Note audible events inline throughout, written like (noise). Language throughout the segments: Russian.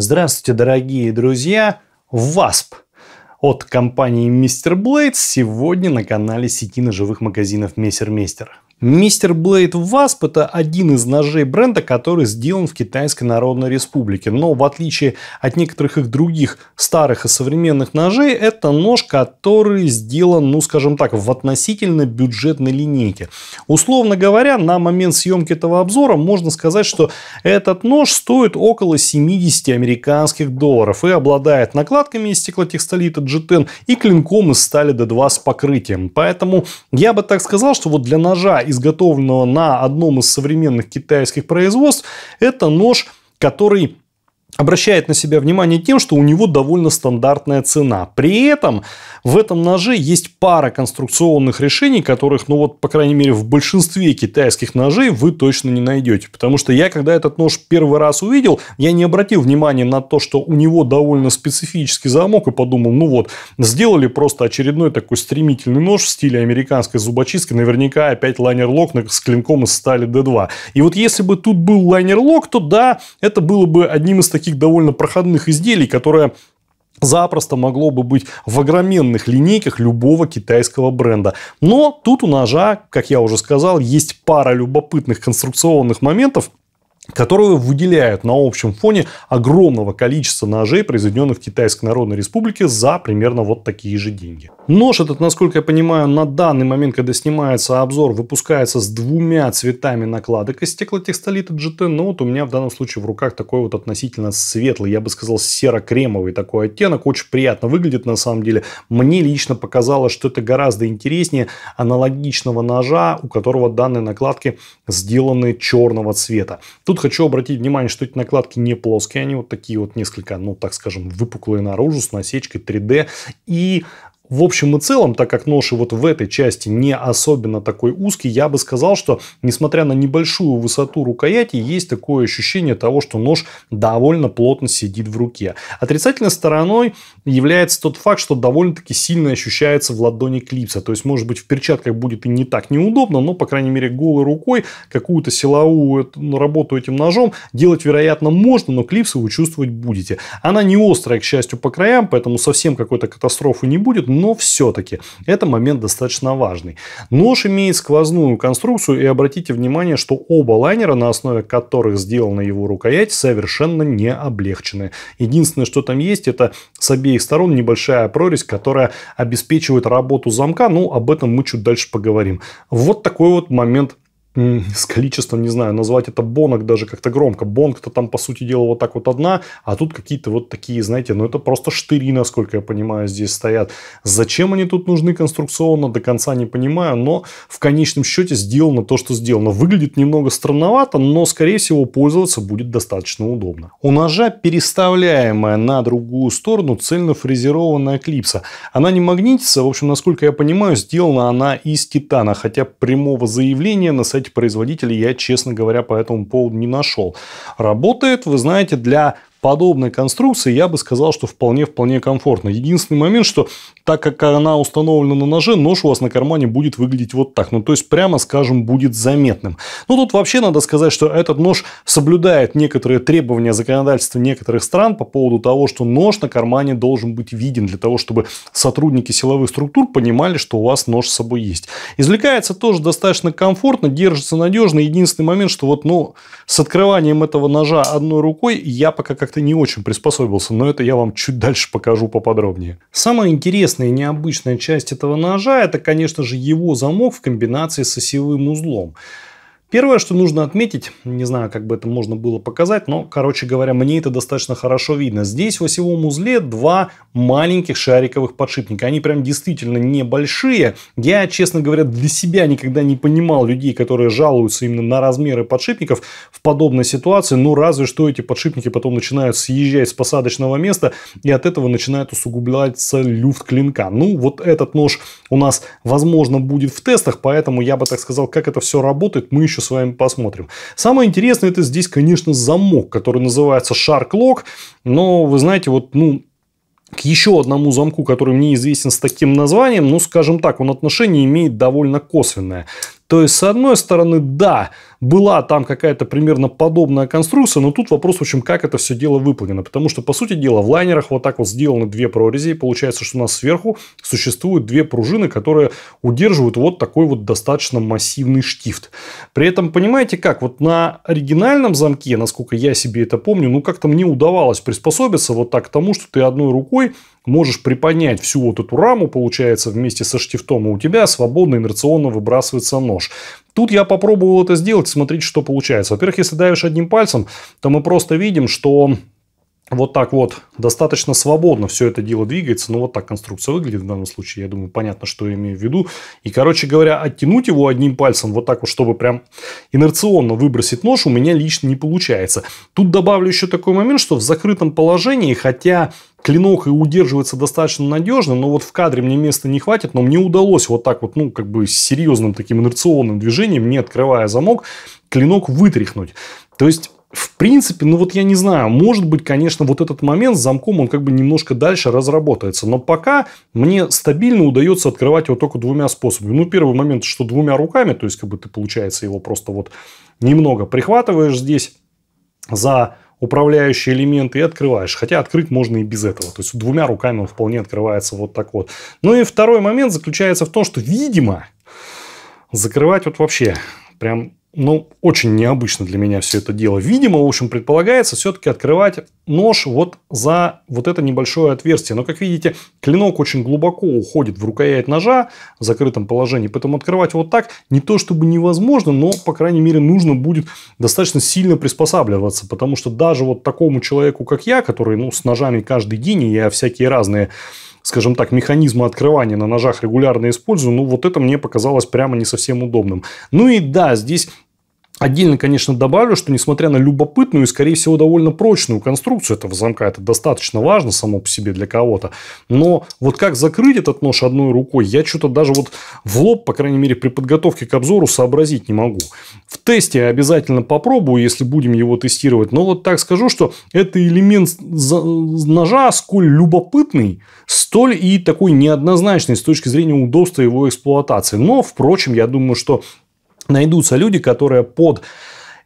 Здравствуйте, дорогие друзья! ВАСП от компании Mr. Blade сегодня на канале сети ножевых магазинов Мессер Мистер. Мистер Блейд Васп это один из ножей бренда, который сделан в Китайской Народной Республике. Но в отличие от некоторых их других старых и современных ножей, это нож, который сделан, ну скажем так, в относительно бюджетной линейке. Условно говоря, на момент съемки этого обзора можно сказать, что этот нож стоит около 70 американских долларов и обладает накладками из стеклотекстолита G10 и клинком из стали D2 с покрытием. Поэтому я бы так сказал, что вот для ножа изготовленного на одном из современных китайских производств, это нож, который обращает на себя внимание тем, что у него довольно стандартная цена. При этом в этом ноже есть пара конструкционных решений, которых, ну вот, по крайней мере, в большинстве китайских ножей вы точно не найдете. Потому что я, когда этот нож первый раз увидел, я не обратил внимания на то, что у него довольно специфический замок и подумал, ну вот, сделали просто очередной такой стремительный нож в стиле американской зубочистки, наверняка опять liner lock с клинком из стали D2. И вот если бы тут был liner lock, то да, это было бы одним из таких довольно проходных изделий, которое запросто могло бы быть в огроменных линейках любого китайского бренда. Но тут у ножа, как я уже сказал, есть пара любопытных конструкционных моментов, которые выделяют на общем фоне огромного количества ножей, произведенных в Китайской Народной Республике за примерно вот такие же деньги. Нож этот, насколько я понимаю, на данный момент, когда снимается обзор, выпускается с двумя цветами накладок из стеклотекстолита G10. Но вот у меня в данном случае в руках такой вот относительно светлый, я бы сказал, серо-кремовый такой оттенок. Очень приятно выглядит на самом деле. Мне лично показалось, что это гораздо интереснее аналогичного ножа, у которого данные накладки сделаны черного цвета. Тут Тут хочу обратить внимание, что эти накладки не плоские, они вот такие вот несколько, ну так скажем, выпуклые наружу с насечкой 3D. И в общем и целом, так как нож вот в этой части не особенно такой узкий, я бы сказал, что несмотря на небольшую высоту рукояти, есть такое ощущение того, что нож довольно плотно сидит в руке. Отрицательной стороной является тот факт, что довольно-таки сильно ощущается в ладони клипса. То есть, может быть, в перчатках будет и не так неудобно, но, по крайней мере, голой рукой какую-то силовую работу этим ножом делать, вероятно, можно, но клипсы вы чувствовать будете. Она не острая, к счастью, по краям, поэтому совсем какой-то катастрофы не будет, но все-таки это момент достаточно важный. Нож имеет сквозную конструкцию, и обратите внимание, что оба лайнера, на основе которых сделана его рукоять, совершенно не облегчены. Единственное, что там есть, это с обеих сторон небольшая прорезь, которая обеспечивает работу замка. Ну, об этом мы чуть дальше поговорим. Вот такой вот момент с количеством, не знаю, назвать это бонок даже как-то громко. Бонг-то там, по сути дела, вот так вот одна, а тут какие-то вот такие, знаете, ну это просто штыри, насколько я понимаю, здесь стоят. Зачем они тут нужны конструкционно, до конца не понимаю, но в конечном счете сделано то, что сделано. Выглядит немного странновато, но, скорее всего, пользоваться будет достаточно удобно. У ножа переставляемая на другую сторону цельнофрезерованная клипса. Она не магнитится, в общем, насколько я понимаю, сделана она из титана, хотя прямого заявления на сайте производителей я, честно говоря, по этому поводу не нашел. Работает, вы знаете, для подобной конструкции я бы сказал, что вполне-вполне комфортно. Единственный момент, что так как она установлена на ноже, нож у вас на кармане будет выглядеть вот так. Ну, то есть, прямо скажем, будет заметным. Ну, тут вообще надо сказать, что этот нож соблюдает некоторые требования законодательства некоторых стран по поводу того, что нож на кармане должен быть виден для того, чтобы сотрудники силовых структур понимали, что у вас нож с собой есть. Извлекается тоже достаточно комфортно, держится надежно. Единственный момент, что вот, ну, с открыванием этого ножа одной рукой я пока как как-то не очень приспособился, но это я вам чуть дальше покажу поподробнее. Самая интересная и необычная часть этого ножа, это, конечно же, его замок в комбинации с осевым узлом. Первое, что нужно отметить, не знаю, как бы это можно было показать, но, короче говоря, мне это достаточно хорошо видно. Здесь в осевом узле два маленьких шариковых подшипника. Они прям действительно небольшие. Я, честно говоря, для себя никогда не понимал людей, которые жалуются именно на размеры подшипников в подобной ситуации. Ну, разве что эти подшипники потом начинают съезжать с посадочного места, и от этого начинает усугубляться люфт клинка. Ну, вот этот нож у нас, возможно, будет в тестах, поэтому я бы так сказал, как это все работает, мы еще еще с вами посмотрим. Самое интересное это здесь, конечно, замок, который называется Shark Lock. Но вы знаете, вот, ну, к еще одному замку, который мне известен с таким названием, ну, скажем так, он отношение имеет довольно косвенное. То есть, с одной стороны, да, была там какая-то примерно подобная конструкция, но тут вопрос, в общем, как это все дело выполнено. Потому что, по сути дела, в лайнерах вот так вот сделаны две прорези, и получается, что у нас сверху существуют две пружины, которые удерживают вот такой вот достаточно массивный штифт. При этом, понимаете как, вот на оригинальном замке, насколько я себе это помню, ну как-то мне удавалось приспособиться вот так к тому, что ты одной рукой можешь приподнять всю вот эту раму, получается, вместе со штифтом, и у тебя свободно инерционно выбрасывается нож. Тут я попробовал это сделать, смотрите, что получается. Во-первых, если давишь одним пальцем, то мы просто видим, что вот так вот достаточно свободно все это дело двигается. Ну, вот так конструкция выглядит в данном случае. Я думаю, понятно, что я имею в виду. И, короче говоря, оттянуть его одним пальцем вот так вот, чтобы прям инерционно выбросить нож, у меня лично не получается. Тут добавлю еще такой момент, что в закрытом положении, хотя клинок и удерживается достаточно надежно, но вот в кадре мне места не хватит, но мне удалось вот так вот, ну, как бы с серьезным таким инерционным движением, не открывая замок, клинок вытряхнуть. То есть, в принципе, ну вот я не знаю, может быть, конечно, вот этот момент с замком, он как бы немножко дальше разработается. Но пока мне стабильно удается открывать его только двумя способами. Ну, первый момент, что двумя руками, то есть, как бы ты, получается, его просто вот немного прихватываешь здесь за управляющие элементы и открываешь. Хотя открыть можно и без этого. То есть двумя руками он вполне открывается вот так вот. Ну и второй момент заключается в том, что, видимо, закрывать вот вообще прям ну, очень необычно для меня все это дело. Видимо, в общем, предполагается все-таки открывать нож вот за вот это небольшое отверстие. Но, как видите, клинок очень глубоко уходит в рукоять ножа в закрытом положении. Поэтому открывать вот так не то чтобы невозможно, но, по крайней мере, нужно будет достаточно сильно приспосабливаться. Потому что даже вот такому человеку, как я, который ну, с ножами каждый день, и я всякие разные скажем так, механизмы открывания на ножах регулярно использую, ну, вот это мне показалось прямо не совсем удобным. Ну и да, здесь Отдельно, конечно, добавлю, что несмотря на любопытную и, скорее всего, довольно прочную конструкцию этого замка, это достаточно важно само по себе для кого-то, но вот как закрыть этот нож одной рукой, я что-то даже вот в лоб, по крайней мере, при подготовке к обзору сообразить не могу. В тесте обязательно попробую, если будем его тестировать, но вот так скажу, что это элемент ножа сколь любопытный, столь и такой неоднозначный с точки зрения удобства его эксплуатации. Но, впрочем, я думаю, что найдутся люди, которые под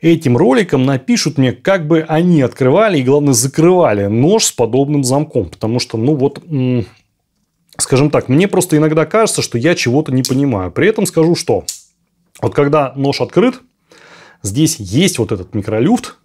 этим роликом напишут мне, как бы они открывали и, главное, закрывали нож с подобным замком. Потому что, ну вот, скажем так, мне просто иногда кажется, что я чего-то не понимаю. При этом скажу, что вот когда нож открыт, здесь есть вот этот микролюфт,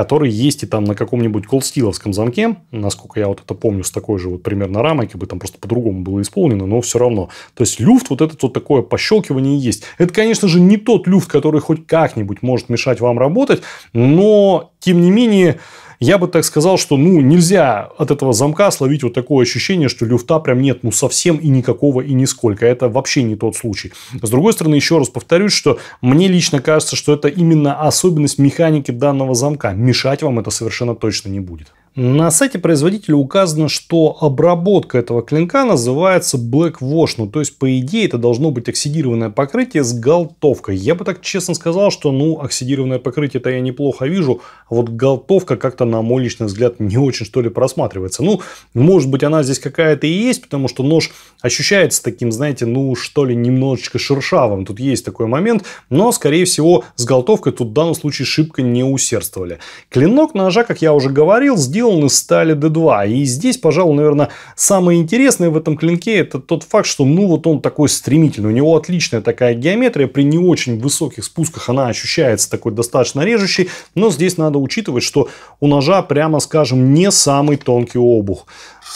который есть и там на каком-нибудь колстиловском замке, насколько я вот это помню, с такой же вот примерно рамой, как бы там просто по-другому было исполнено, но все равно. То есть, люфт, вот этот вот такое пощелкивание есть. Это, конечно же, не тот люфт, который хоть как-нибудь может мешать вам работать, но, тем не менее, я бы так сказал, что ну, нельзя от этого замка словить вот такое ощущение, что люфта прям нет ну совсем и никакого и нисколько. Это вообще не тот случай. С другой стороны, еще раз повторюсь, что мне лично кажется, что это именно особенность механики данного замка. Мешать вам это совершенно точно не будет. На сайте производителя указано, что обработка этого клинка называется Black Wash. Ну, то есть, по идее, это должно быть оксидированное покрытие с галтовкой. Я бы так честно сказал, что, ну, оксидированное покрытие-то я неплохо вижу. А вот галтовка как-то, на мой личный взгляд, не очень, что ли, просматривается. Ну, может быть, она здесь какая-то и есть, потому что нож ощущается таким, знаете, ну, что ли, немножечко шершавым. Тут есть такой момент. Но, скорее всего, с галтовкой тут в данном случае шибко не усердствовали. Клинок ножа, как я уже говорил, сделан из стали D2. И здесь, пожалуй, наверное, самое интересное в этом клинке это тот факт, что ну вот он такой стремительный. У него отличная такая геометрия. При не очень высоких спусках она ощущается такой достаточно режущей. Но здесь надо учитывать, что у ножа, прямо скажем, не самый тонкий обух.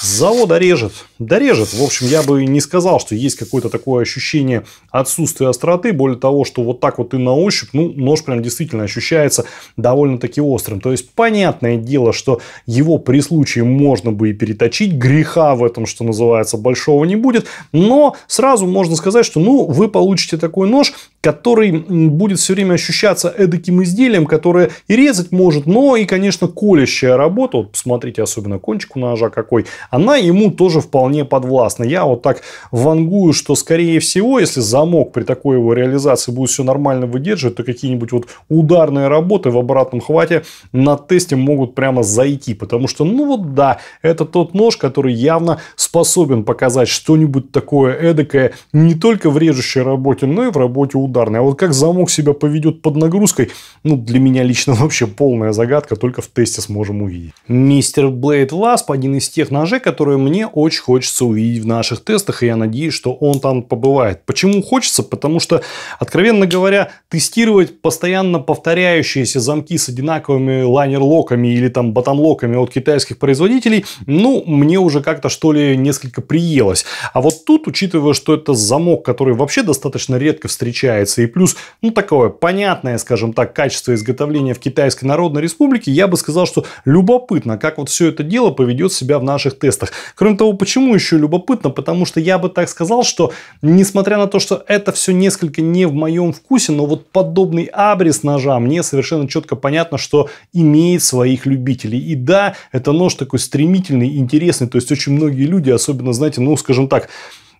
Завода режет. Да режет. В общем, я бы не сказал, что есть какое-то такое ощущение отсутствия остроты. Более того, что вот так вот и на ощупь, ну, нож прям действительно ощущается довольно-таки острым. То есть, понятное дело, что его при случае можно бы и переточить. Греха в этом, что называется, большого не будет. Но сразу можно сказать, что, ну, вы получите такой нож, который будет все время ощущаться эдаким изделием, которое и резать может, но и, конечно, колящая работа. Вот посмотрите, особенно кончик у ножа какой она ему тоже вполне подвластна. Я вот так вангую, что скорее всего, если замок при такой его реализации будет все нормально выдерживать, то какие-нибудь вот ударные работы в обратном хвате на тесте могут прямо зайти. Потому что, ну вот да, это тот нож, который явно способен показать что-нибудь такое эдакое не только в режущей работе, но и в работе ударной. А вот как замок себя поведет под нагрузкой, ну для меня лично (laughs) вообще полная загадка, только в тесте сможем увидеть. Мистер Blade Wasp один из тех ножей, которые мне очень хочется увидеть в наших тестах, и я надеюсь, что он там побывает. Почему хочется? Потому что, откровенно говоря, тестировать постоянно повторяющиеся замки с одинаковыми лайнер-локами или там ботом-локами от китайских производителей, ну, мне уже как-то что ли несколько приелось. А вот тут, учитывая, что это замок, который вообще достаточно редко встречается, и плюс, ну, такое понятное, скажем так, качество изготовления в Китайской Народной Республике, я бы сказал, что любопытно, как вот все это дело поведет себя в наших тестах. Кроме того, почему еще любопытно? Потому что я бы так сказал, что несмотря на то, что это все несколько не в моем вкусе, но вот подобный абрис ножа мне совершенно четко понятно, что имеет своих любителей. И да, это нож такой стремительный, интересный, то есть очень многие люди, особенно, знаете, ну, скажем так,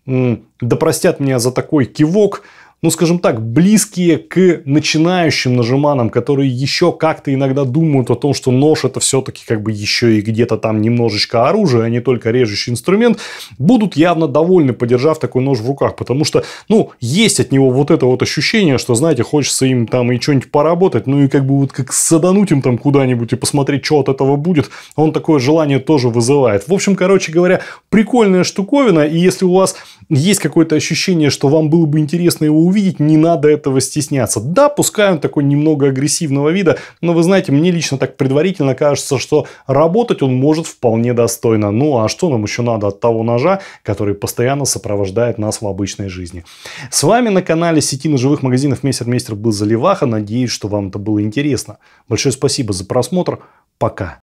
да меня за такой кивок, ну, скажем так, близкие к начинающим нажиманам, которые еще как-то иногда думают о том, что нож это все-таки как бы еще и где-то там немножечко оружие, а не только режущий инструмент, будут явно довольны, подержав такой нож в руках, потому что, ну, есть от него вот это вот ощущение, что, знаете, хочется им там и что-нибудь поработать, ну и как бы вот как садануть им там куда-нибудь и посмотреть, что от этого будет, он такое желание тоже вызывает. В общем, короче говоря, прикольная штуковина, и если у вас есть какое-то ощущение, что вам было бы интересно его увидеть, не надо этого стесняться. Да, пускай он такой немного агрессивного вида, но вы знаете, мне лично так предварительно кажется, что работать он может вполне достойно. Ну, а что нам еще надо от того ножа, который постоянно сопровождает нас в обычной жизни. С вами на канале сети ножевых магазинов Мессер Мейстер был Заливаха. Надеюсь, что вам это было интересно. Большое спасибо за просмотр. Пока.